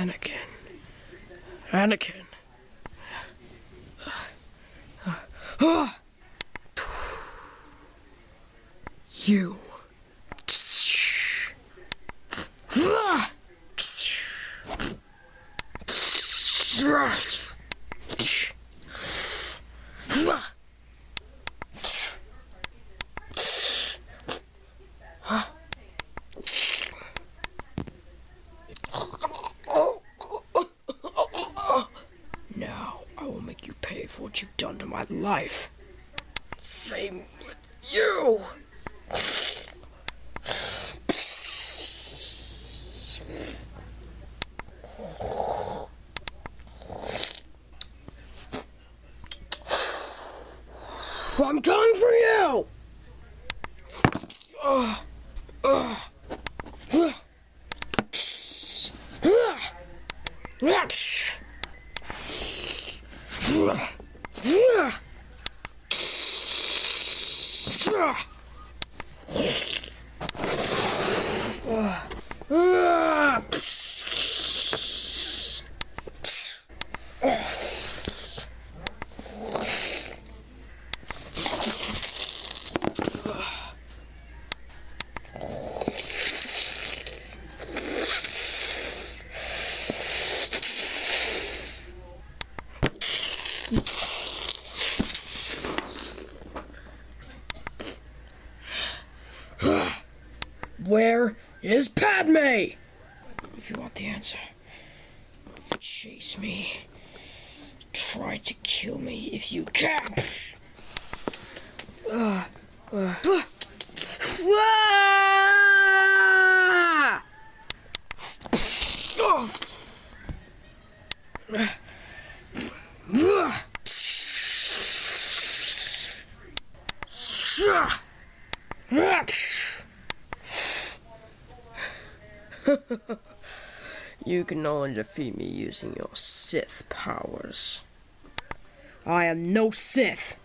Anakin. Anakin. You. Now I will make you pay for what you've done to my life. Same with you. I'm coming for you! Ugh. Ugh. Ugh. Ugh. うわ。Where is Padme? If you want the answer, chase me. Try to kill me if you can. Uh, uh. Ah! You can only defeat me using your Sith powers. I am no Sith,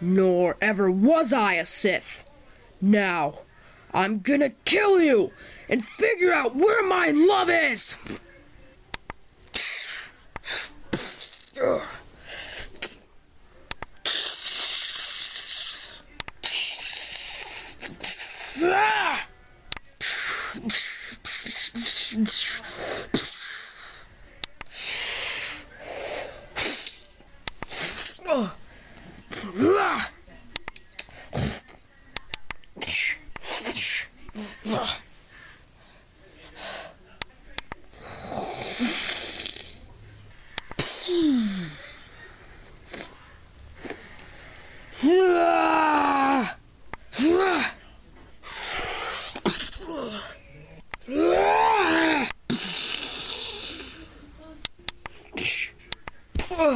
nor ever was I a Sith. Now, I'm gonna kill you and figure out where my love is! Ugh. Ah! Oh. Ah! Ah! I'm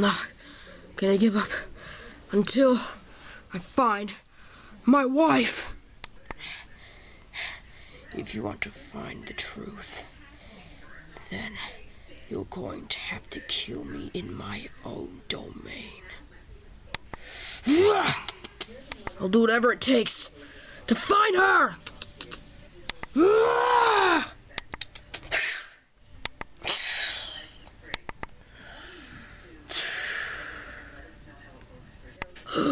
not gonna give up until I find my wife. If you want to find the truth, then you're going to have to kill me in my own domain. I'll do whatever it takes to find her. Now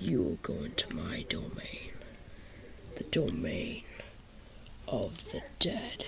you will go into my domain, the domain of the dead.